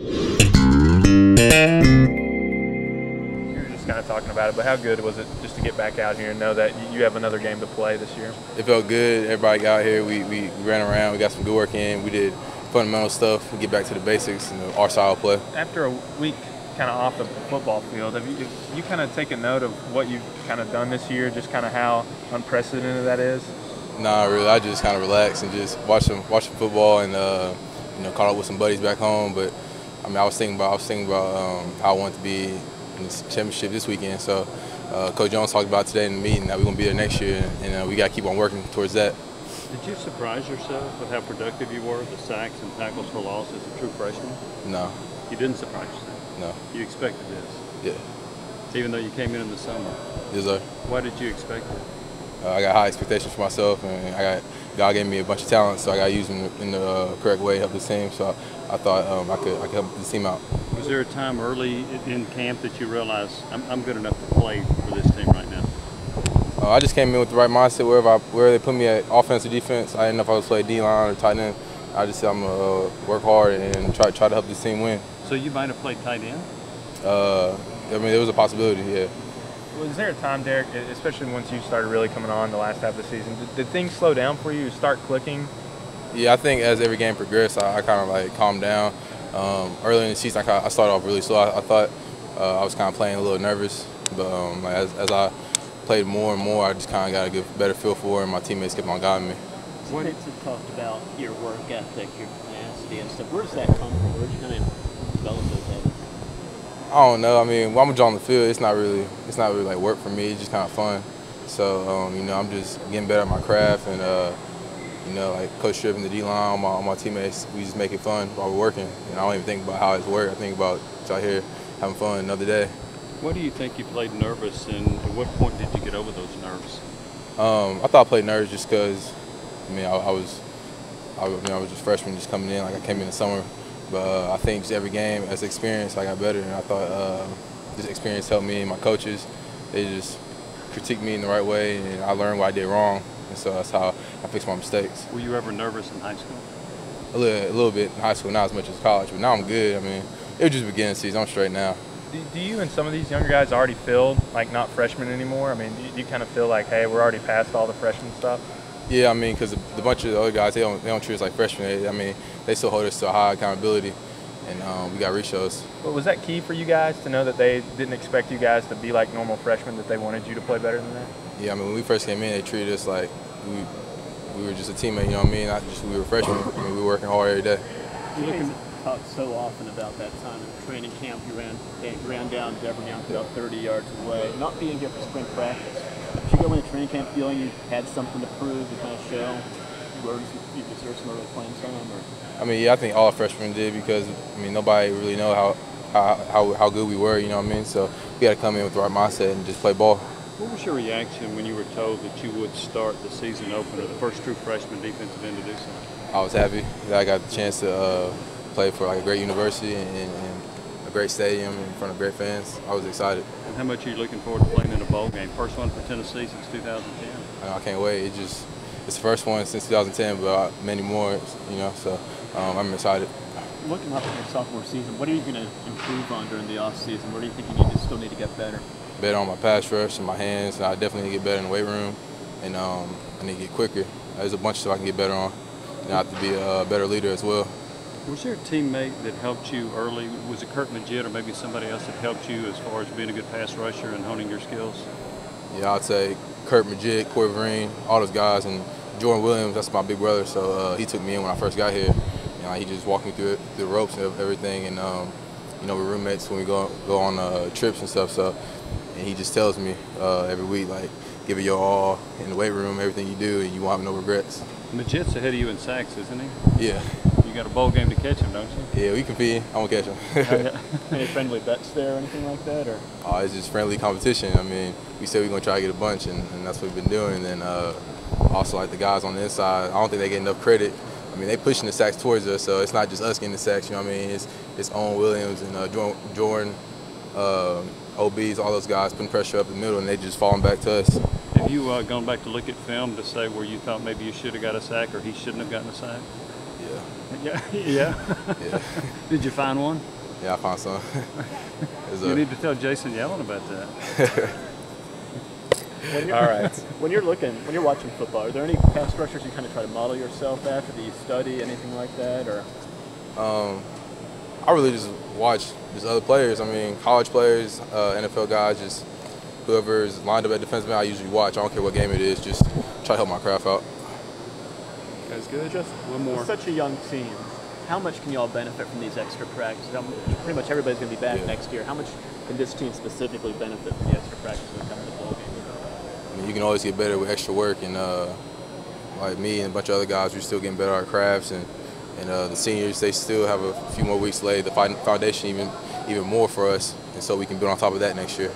You were just kind of talking about it, but how good was it just to get back out here and know that you have another game to play this year? It felt good. Everybody got out here. We, we ran around. We got some good work in. We did fundamental stuff. We get back to the basics and our style of play. After a week kind of off the football field, have you, have you kind of taken note of what you've kind of done this year, just kind of how unprecedented that is? Nah, really. I just kind of relaxed and just watch some watch some football and uh, you know caught up with some buddies back home. But mean, I was thinking about I was thinking about um, how I want to be in this championship this weekend. So uh, Coach Jones talked about today in the meeting that we're gonna be there next year, and uh, we got to keep on working towards that. Did you surprise yourself with how productive you were, with the sacks and tackles for loss as a true freshman? No. You didn't surprise yourself? No. You expected this? Yeah. Even though you came in in the summer? Yes, sir. Why did you expect it? Uh, I got high expectations for myself, and I got God gave me a bunch of talent, so I got to use them in the uh, correct way to help the team. So I, I thought um, I could I could help the team out. Was there a time early in camp that you realized I'm, I'm good enough to play for this team right now? Uh, I just came in with the right mindset. Wherever I, where they put me at offense or defense, I didn't know if I was play D line or tight end. I just said I'm gonna uh, work hard and try try to help this team win. So you might have played tight end. Uh, I mean, there was a possibility, yeah. Was there a time, Derek, especially once you started really coming on the last half of the season, did, did things slow down for you, start clicking? Yeah, I think as every game progressed, I, I kind of like calmed down. Um, early in the season, I, kinda, I started off really slow. I, I thought uh, I was kind of playing a little nervous, but um, like as, as I played more and more, I just kind of got a good, better feel for it, and my teammates kept on guiding me. Teammates have talked about your work ethic, your tenacity and stuff. Where does that come from? Where did you kind of develop those habits? I don't know. I mean, when I'm on the field, it's not really, it's not really like work for me. It's just kind of fun. So, um, you know, I'm just getting better at my craft, and uh, you know, like Coach Strip and the D line, all my, all my teammates, we just make it fun while we're working. And I don't even think about how it's work. I think about out here having fun another day. What do you think you played nervous, and at what point did you get over those nerves? Um, I thought I played nervous just because, I mean, I, I was, I, mean, I was just freshman, just coming in. Like I came in the summer. But uh, I think just every game, as experience, I got better, and I thought uh, this experience helped me and my coaches. They just critiqued me in the right way, and I learned what I did wrong, and so that's how I fixed my mistakes. Were you ever nervous in high school? A little, a little bit in high school, not as much as college, but now I'm good. I mean, it was just beginning season. I'm straight now. Do, do you and some of these younger guys already feel like not freshmen anymore? I mean, do you, do you kind of feel like, hey, we're already past all the freshman stuff? Yeah, I mean, because the bunch of the other guys, they don't, they don't treat us like freshmen. I mean, they still hold us to a high accountability, and um, we got reshos. But was that key for you guys to know that they didn't expect you guys to be like normal freshmen, that they wanted you to play better than that? Yeah, I mean, when we first came in, they treated us like we, we were just a teammate, you know what I mean? Not just we were freshmen. I mean, we were working hard every day. You looking talk so often about that time in training camp. You ran, ran down Dever down to about 30 yards away, not being here for spring practice. Did you go into training camp feeling you had something to prove to kind of show where you deserve some early playing time? Or? I mean, yeah, I think all freshmen did because I mean nobody really know how how, how, how good we were, you know what I mean? So we got to come in with the right mindset and just play ball. What was your reaction when you were told that you would start the season opener, the first true freshman defensive end to do so? I was happy that I got the chance to uh, play for like a great university and, and, a great stadium in front of great fans. I was excited. And how much are you looking forward to playing in a bowl game? First one for Tennessee since 2010. I, I can't wait. It just it's the first one since 2010, but many more, you know. So um, I'm excited. Looking up at your sophomore season, what are you going to improve on during the off season? Where do you think you need to still need to get better? Better on my pass rush and my hands. And I definitely need to get better in the weight room, and um, I need to get quicker. There's a bunch of stuff I can get better on. And I have to be a better leader as well. Was there a teammate that helped you early? Was it Curt Maggitt or maybe somebody else that helped you as far as being a good pass rusher and honing your skills? Yeah, I'd say Curt Maggitt, Corey Vereen, all those guys, and Jordan Williams. That's my big brother, so uh, he took me in when I first got here. You know, he just walked me through the ropes and everything, and um, you know, we're roommates when we go go on uh, trips and stuff. So, and he just tells me uh, every week, like, give it your all in the weight room, everything you do, and you won't have no regrets. Maggitt's ahead of you in sacks, isn't he? Yeah. You got a bowl game to catch him, don't you? Yeah, we compete. I'm gonna catch him. Any friendly bets there or anything like that, or? Oh, it's just friendly competition. I mean, we said we're gonna try to get a bunch, and, and that's what we've been doing. And uh, also, like the guys on the inside, I don't think they get enough credit. I mean, they pushing the sacks towards us, so it's not just us getting the sacks. You know what I mean? It's it's Owen Williams and uh, Jordan, uh, OBs, all those guys putting pressure up the middle, and they just falling back to us. Have you uh, gone back to look at film to say where you thought maybe you should have got a sack or he shouldn't have gotten a sack? Yeah. Yeah. yeah. Yeah, Did you find one? yeah, I found some. You a- need to tell Jason Yellin about that. When you're, All right. when you're looking, when you're watching football, are there any pass rushers you kind of try to model yourself after? Do you study anything like that, or Um, I really just watch just other players. I mean, college players, uh, NFL guys, just whoever's lined up at defenseman. I usually watch. I don't care what game it is. Just try to help my craft out. That's good. just one more. such a young team? How much can y'all benefit from these extra practices? How much, pretty much everybody's going to be back Yeah. next year. How much can this team specifically benefit from the extra practices when it comes to bowl games? I mean, you can always get better with extra work, and uh, like me and a bunch of other guys, we're still getting better at our crafts, and and uh, the seniors they still have a few more weeks to lay the foundation even even more for us, and so we can build on top of that next year.